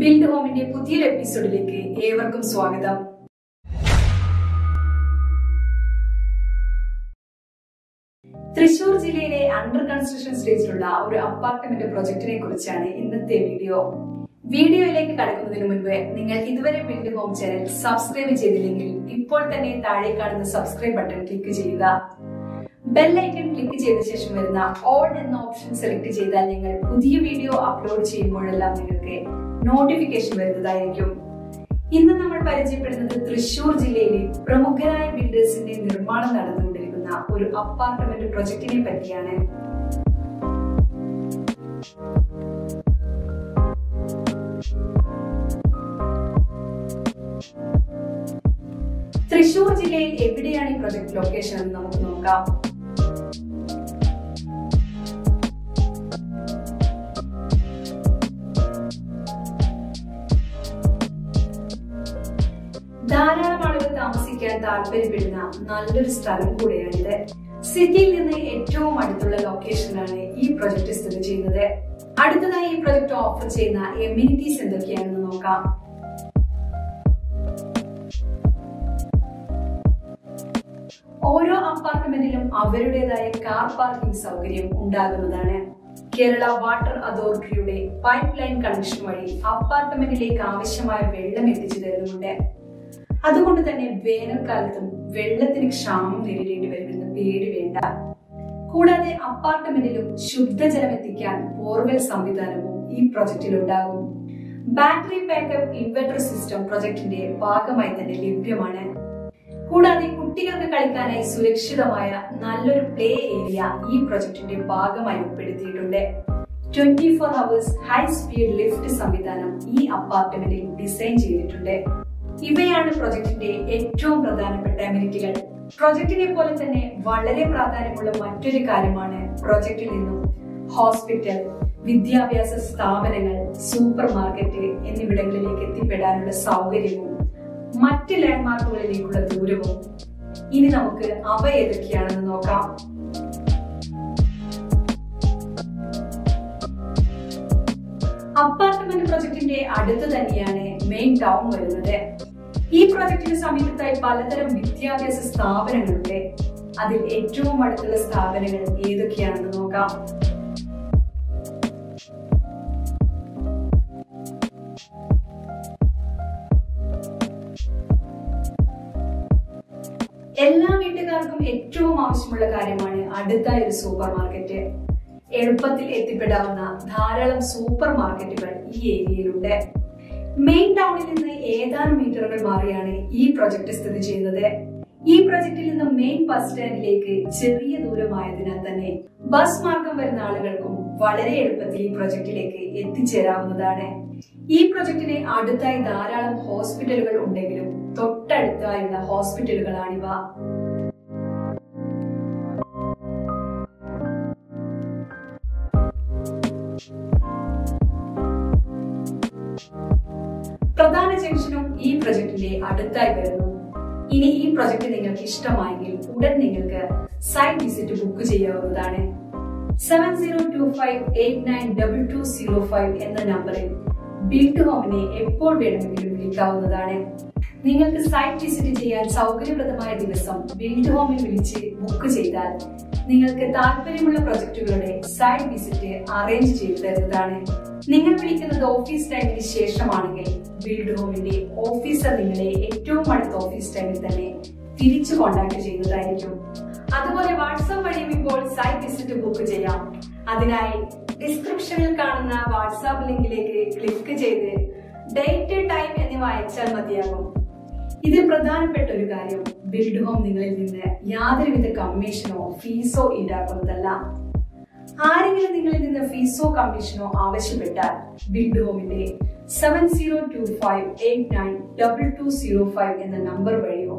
Build ഹോമിന്റെ പുതിയൊരു എപ്പിസോഡിലേക്ക് ഏവർക്കും സ്വാഗതം. തൃശൂർ ജില്ലയിലെ അണ്ടർ കൺസ്ട്രക്ഷൻ സ്റ്റേജിലുള്ള ഒരു അപ്പാർട്ട്മെന്റ് പ്രൊജക്ടിനെ കുറിച്ചാണ് ഇന്നത്തെ വീഡിയോ വീഡിയോയിലേക്ക് കടക്കുന്നതിന് മുൻപ് നിങ്ങൾ ഇതുവരെ ബിൽഡ് ഹോം ചാനൽ സബ്സ്ക്രൈബ് ചെയ്തില്ലെങ്കിൽ ഇപ്പോൾ തന്നെ താഴെ കാണുന്ന സബ്സ്ക്രൈബ് ബട്ടൺ ക്ലിക്ക് ചെയ്യുക. ബെൽ ഐക്കൺ ക്ലിക്ക് ചെയ്ത ശേഷം വരുന്ന ഓൾ എന്ന ഓപ്ഷൻ സെലക്ട് ചെയ്താൽ നിങ്ങൾ പുതിയ വീഡിയോ അപ്ലോഡ് ചെയ്യുമ്പോഴെല്ലാം നിങ്ങൾക്ക് നോട്ടിഫിക്കേഷൻ വരുന്നതായിരിക്കും. ഇന്ന് നമ്മൾ പരിചയപ്പെടുന്നത് തൃശൂർ ജില്ലയിലെ പ്രമുഖരായ ബിൽഡേഴ്സിന്റെ നിർമ്മാണം നടന്നുകൊണ്ടിരിക്കുന്ന ഒരു അപ്പാർട്ട്മെന്റ് പ്രൊജക്ടിനെ പറ്റിയാണ്. തൃശൂർ ജില്ലയിൽ എവിടെയാണ് ഈ പ്രൊജക്ട് ലൊക്കേഷൻ എന്ന് നമുക്ക് നോക്കാം. ധാരാളം ആളുകൾ താമസിക്കാൻ താല്പര്യപ്പെടുന്ന നല്ലൊരു സ്ഥലം കൂടെയാണിത്. സിറ്റിയിൽ നിന്ന് ഏറ്റവും അടുത്തുള്ള ലൊക്കേഷനിലാണ് ഈ പ്രൊജക്ട് സ്ഥിതി ചെയ്യുന്നത്. അടുത്തതായി ഈ പ്രൊജക്ട് ഓഫർ ചെയ്യുന്ന എമ്യൂണിറ്റീസ് എന്തൊക്കെയാണെന്ന് നോക്കാം. ഓരോ അപ്പാർട്ട്മെന്റിലും അവരുടേതായ കാർ പാർക്കിംഗ് സൗകര്യം ഉണ്ടാകുന്നതാണ്. കേരള വാട്ടർ അതോറിറ്റിയുടെ പൈപ്പ് ലൈൻ കണക്ഷൻ വഴി അപ്പാർട്ട്മെന്റിലേക്ക് ആവശ്യമായ വെള്ളം എത്തിച്ചു തരുന്നുണ്ട്. അതുകൊണ്ട് തന്നെ വേനൽക്കാലത്തും വെള്ളത്തിന് ക്ഷാമം നേരിടേണ്ടി വരുമെന്ന് പേടി വേണ്ട. കൂടാതെ അപ്പാർട്ട്മെന്റിലും ശുദ്ധജലം എത്തിക്കാൻ ബോർവെൽ സംവിധാനവും ഈ പ്രൊജക്റ്റിൽ ഉണ്ടാകും. ബാറ്ററി ബാക്കപ്പ് ഇൻവെർട്ടർ സിസ്റ്റം പ്രൊജക്ടിന്റെ ഭാഗമായി തന്നെ ലഭ്യമാണ്. കൂടാതെ കുട്ടികൾക്ക് കളിക്കാനായി സുരക്ഷിതമായ നല്ലൊരു പ്ലേ ഏരിയ ഈ പ്രൊജക്ടിന്റെ ഭാഗമായി ഉൾപ്പെടുത്തിയിട്ടുണ്ട്. Twenty four hours high speed lift സംവിധാനം ഈ അപ്പാർട്ട്മെന്റിൽ ഡിസൈൻ ചെയ്തിട്ടുണ്ട്. ഇവയാണ് പ്രൊജക്ടിന്റെ ഏറ്റവും പ്രധാനപ്പെട്ട അമ്യൂണിറ്റികൾ പ്രൊജക്ടിനെ പോലെ തന്നെ വളരെ പ്രാധാന്യമുള്ള മറ്റൊരു കാര്യമാണ് പ്രൊജക്ടിൽ നിന്നും ഹോസ്പിറ്റൽ വിദ്യാഭ്യാസ സ്ഥാപനങ്ങൾ സൂപ്പർ മാർക്കറ്റ് എന്നിവിടങ്ങളിലേക്ക് എത്തിപ്പെടാനുള്ള സൗകര്യവും മറ്റ് ലാൻഡ്മാർക്കുകളിലേക്കുള്ള ദൂരവും. ഇനി നമുക്ക് അവ ഏതൊക്കെയാണെന്ന് നോക്കാം. അപ്പാർട്ട്മെന്റ് പ്രൊജക്ടിന്റെ അടുത്ത് തന്നെയാണ് മെയിൻ ടൗൺ വരുന്നത്. ഈ പ്രോജക്റ്റിന് സമീപത്തായി പലതരം വിദ്യാഭ്യാസ സ്ഥാപനങ്ങളുണ്ട്. അതിൽ ഏറ്റവും അടുത്തുള്ള സ്ഥാപനങ്ങൾ ഏതൊക്കെയാണെന്ന് നോക്കാം. എല്ലാ വീട്ടുകാർക്കും ഏറ്റവും ആവശ്യമുള്ള കാര്യമാണ് അടുത്തായ ഒരു സൂപ്പർ മാർക്കറ്റ് എളുപ്പത്തിൽ എത്തിപ്പെടാവുന്ന ധാരാളം സൂപ്പർ മാർക്കറ്റുകൾ ഈ ഏരിയയിലുണ്ട്. മെയിൻ ടൗണിൽ നിന്ന് ഏതാനും മീറ്ററുകൾ മാറിയാണ് ഈ പ്രൊജക്ട് സ്ഥിതി ചെയ്യുന്നത്. ഈ പ്രൊജക്റ്റിൽ നിന്ന് മെയിൻ ബസ് സ്റ്റാൻഡിലേക്ക് ചെറിയ ദൂരമായതിനാൽ തന്നെ ബസ് മാർഗം വരുന്ന ആളുകൾക്കും വളരെ എളുപ്പത്തിൽ ഈ പ്രൊജക്റ്റിലേക്ക് എത്തിച്ചേരാവുന്നതാണ്. ഈ പ്രൊജക്ടിന് അടുത്തായി ധാരാളം ഹോസ്പിറ്റലുകൾ ഉണ്ടെങ്കിലും തൊട്ടടുത്തായുള്ള ഹോസ്പിറ്റലുകളാണിവ പ്രധാന ജംഗ്ഷനും ഈ പ്രൊജക്ടിന്റെ അടുത്തായി വരുന്നു. ഇനി ഈ പ്രൊജക്ട് നിങ്ങൾക്ക് ഇഷ്ടമായെങ്കിൽ ഉടൻ നിങ്ങൾക്ക് സൈറ്റ് വിസിറ്റ് ബുക്ക് ചെയ്യാവുന്നതാണ്. Seven zero two five eight nine double two zero five എന്ന നമ്പറിൽ ബിൽഡ് ഹോമിനെ എപ്പോൾ വേണമെങ്കിലും വിളിക്കാവുന്നതാണ്. നിങ്ങൾക്ക് സൈറ്റ് വിസിറ്റ് ചെയ്യാൻ സൗകര്യപ്രദമായ ദിവസം ബിൽഡ് ഹോമിൽ വിളിച്ച് ബുക്ക് ചെയ്താൽ നിങ്ങൾക്ക് താല്പര്യമുള്ള പ്രൊജക്ടുകളുടെ സൈറ്റ് വിസിറ്റ് അറേഞ്ച് ചെയ്തു തരുന്നതാണ്. നിങ്ങൾ വിളിക്കുന്നത് ഓഫീസ് ടൈമിന് ശേഷമാണെങ്കിൽ ബിൽഡ് ഹോമിന്റെ ഓഫീസർ നിങ്ങളെ ഏറ്റവും അടുത്ത ഓഫീസ് ടൈമിൽ തന്നെ തിരിച്ചു കോൺടാക്ട് ചെയ്യുന്നതായിരിക്കും. അതുപോലെ വാട്സാപ്പ് വഴിയും ഇപ്പോൾ സൈറ്റ് വിസിറ്റ് ബുക്ക് ചെയ്യാം. അതിനായി ഡിസ്ക്രിപ്ഷനിൽ കാണുന്ന വാട്സാപ്പ് ലിങ്കിലേക്ക് ക്ലിക്ക് ചെയ്ത് ഡേറ്റ് ടൈം എന്നിവ അയച്ചാൽ മതിയാകും. ഇതിൽ പ്രധാനപ്പെട്ട ഒരു കാര്യം ബിൽഡ് ഹോം നിങ്ങളിൽ നിന്ന് യാതൊരുവിധ കമ്മീഷനോ ഫീസോ ഈടാക്കുന്നതല്ല. ആരെങ്കിലും നിങ്ങളിൽ നിന്ന് ഫീസോ കമ്മീഷനോ ആവശ്യപ്പെട്ടാൽ build ഹോമിന്റെ seven zero two five eight nine double two zero five എന്ന നമ്പർ വഴിയോ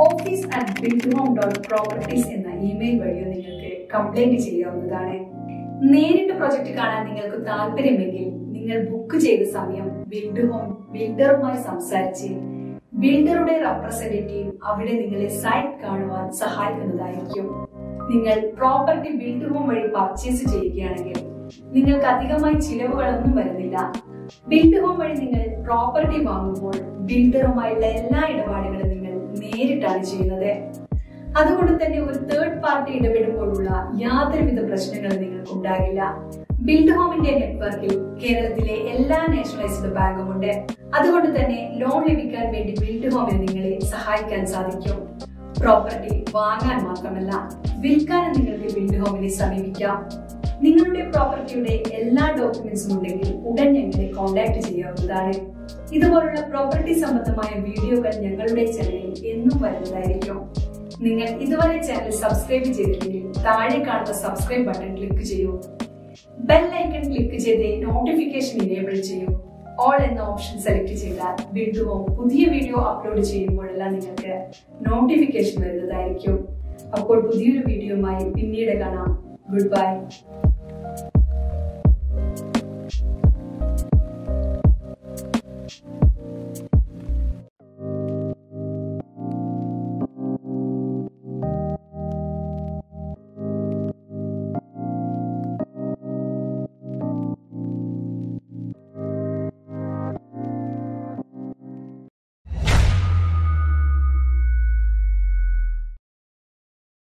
office at build home dot properties എന്ന ഇമെയിൽ വഴിയോ നിങ്ങൾക്ക് കംപ്ലൈന്റ് ചെയ്യാവുന്നതാണ്. നേരിട്ട് പ്രൊജക്ട് കാണാൻ നിങ്ങൾക്ക് താല്പര്യമെങ്കിൽ നിങ്ങൾ ബുക്ക് ചെയ്ത സമയം ബിൽഡ് ഹോം ബിൽഡറുമായി സംസാരിച്ച് ബിൽഡറുടെ റെപ്രസെന്റേറ്റീവ് അവിടെ നിങ്ങളെ സൈറ്റ് കാണുവാൻ സഹായിക്കുന്നതായിരിക്കും. നിങ്ങൾ പ്രോപ്പർട്ടി ബിൽഡ് ഹോം വഴി പർച്ചേസ് ചെയ്യുകയാണെങ്കിൽ നിങ്ങൾക്ക് അധികമായി ചിലവുകളൊന്നും വരുന്നില്ല. ബിൽഡ് ഹോം വഴി നിങ്ങൾ പ്രോപ്പർട്ടി വാങ്ങുമ്പോൾ ബിൽഡറുമായുള്ള എല്ലാ ഇടപാടുകളും നിങ്ങൾ നേരിട്ടാണ് ചെയ്യുന്നത്. അതുകൊണ്ട് തന്നെ ഒരു തേർഡ് പാർട്ടി ഇടപെടുമ്പോഴുള്ള യാതൊരുവിധ പ്രശ്നങ്ങളും നിങ്ങൾക്ക് ഉണ്ടാകില്ല ബിൽഡ് ഹോമിന്റെ നെറ്റ്വർക്കിൽ കേരളത്തിലെ എല്ലാ നാഷണലൈസ്ഡ് ബാങ്കും ഉണ്ട്. അതുകൊണ്ട് തന്നെ ലോൺ ലഭിക്കാൻ വേണ്ടി ബിൽഡ് ഹോമിന് നിങ്ങളെ സഹായിക്കാൻ സാധിക്കും. പ്രോപ്പർട്ടി വാങ്ങാൻ മാത്രമല്ല വിൽക്കാനും നിങ്ങൾക്ക് ബിൽഡ് ഹോമിനെ സമീപിക്കാം. നിങ്ങളുടെ പ്രോപ്പർട്ടിയുടെ എല്ലാ ഡോക്യുമെന്റ്സും ഉണ്ടെങ്കിൽ ഉടൻ ഞങ്ങളെ കോൺടാക്ട് ചെയ്യാവുന്നതാണ്. ഇതുപോലുള്ള പ്രോപ്പർട്ടി സംബന്ധമായ വീഡിയോകൾ ഞങ്ങളുടെ ചാനലിൽ എന്നും വരുന്നതായിരിക്കും. നിങ്ങൾ ഇതുവരെ ചാനൽ സബ്സ്ക്രൈബ് ചെയ്തില്ലെങ്കിൽ താഴെ കാണുന്ന സബ്സ്ക്രൈബ് ബട്ടൺ ക്ലിക്ക് ചെയ്യൂ. ബെൽ ഐക്കൺ ക്ലിക്ക് ചെയ്ത് നോട്ടിഫിക്കേഷൻ ഇനേബിൾ ചെയ്യൂ. ഓൾ എന്ന ഓപ്ഷൻ സെലക്ട് ചെയ്താൽ വീണ്ടും പുതിയ വീഡിയോ അപ്ലോഡ് ചെയ്യുമ്പോഴെല്ലാം നിങ്ങൾക്ക് നോട്ടിഫിക്കേഷൻ വരുന്നതായിരിക്കും. അപ്പോൾ പുതിയൊരു വീഡിയോയുമായി പിന്നീട് കാണാം. Good bye